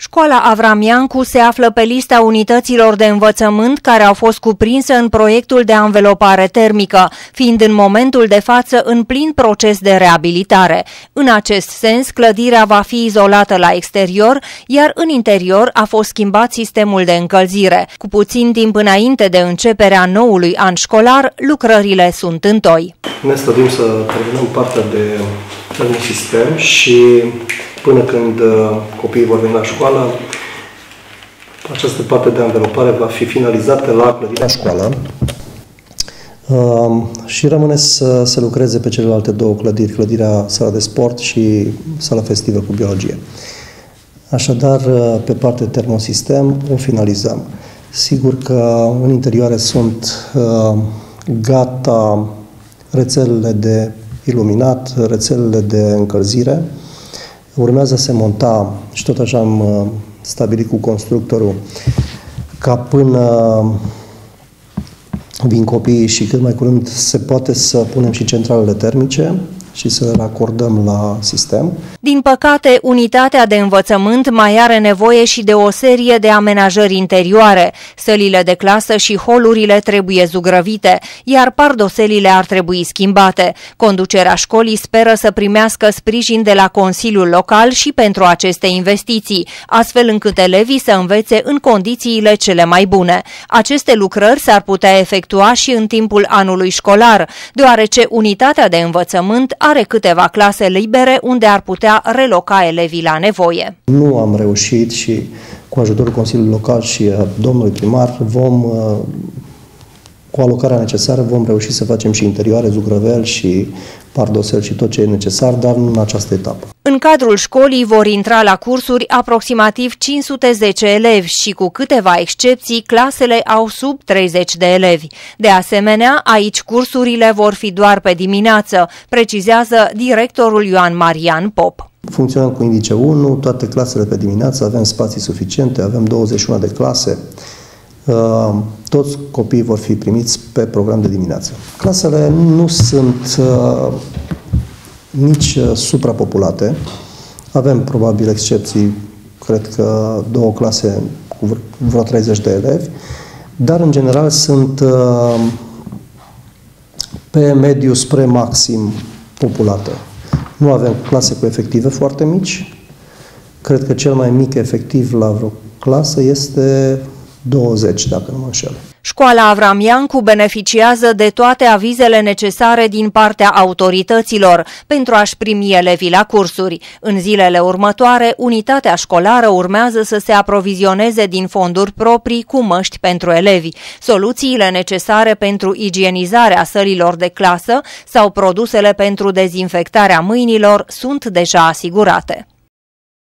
Școala Avramiancu se află pe lista unităților de învățământ care au fost cuprinse în proiectul de anvelopare termică, fiind în momentul de față în plin proces de reabilitare. În acest sens, clădirea va fi izolată la exterior, iar în interior a fost schimbat sistemul de încălzire. Cu puțin timp înainte de începerea noului an școlar, lucrările sunt întoi. Ne stădim să terminăm partea de sistem și până când uh, copiii vor veni la școală, această parte de anvelopare va fi finalizată la clădirea școală uh, și rămâne să se lucreze pe celelalte două clădiri, clădirea sala de sport și sala festivă cu biologie. Așadar, uh, pe partea de termosistem o finalizăm. Sigur că în interioare sunt gata rețelele de iluminat, rețelele de încălzire, Urmează să se monta și tot așa am uh, stabilit cu constructorul ca până vin copiii și cât mai curând se poate să punem și centralele termice, și să le acordăm la sistem. Din păcate, unitatea de învățământ mai are nevoie și de o serie de amenajări interioare. Sălile de clasă și holurile trebuie zugrăvite, iar pardoselile ar trebui schimbate. Conducerea școlii speră să primească sprijin de la Consiliul Local și pentru aceste investiții, astfel încât elevii să învețe în condițiile cele mai bune. Aceste lucrări s-ar putea efectua și în timpul anului școlar, deoarece unitatea de învățământ are câteva clase libere unde ar putea reloca elevii la nevoie. Nu am reușit și cu ajutorul Consiliului Local și a domnului primar vom uh, cu alocarea necesară vom reuși să facem și interioare, zugrăvel și pardosel și tot ce e necesar, dar nu în această etapă. În cadrul școlii vor intra la cursuri aproximativ 510 elevi și cu câteva excepții, clasele au sub 30 de elevi. De asemenea, aici cursurile vor fi doar pe dimineață, precizează directorul Ioan Marian Pop. Funcționăm cu indice 1, toate clasele pe dimineață, avem spații suficiente, avem 21 de clase, Uh, toți copiii vor fi primiți pe program de dimineață. Clasele nu sunt uh, nici uh, suprapopulate. Avem probabil excepții, cred că două clase cu vreo 30 de elevi, dar în general sunt pe mediu spre maxim populate. Nu avem clase cu efective foarte mici. Cred că cel mai mic efectiv la vreo clasă este 20, dacă nu mă înșel. Școala Avram Iancu beneficiază de toate avizele necesare din partea autorităților pentru a-și primi elevii la cursuri. În zilele următoare, unitatea școlară urmează să se aprovizioneze din fonduri proprii cu măști pentru elevi. Soluțiile necesare pentru igienizarea sălilor de clasă sau produsele pentru dezinfectarea mâinilor sunt deja asigurate.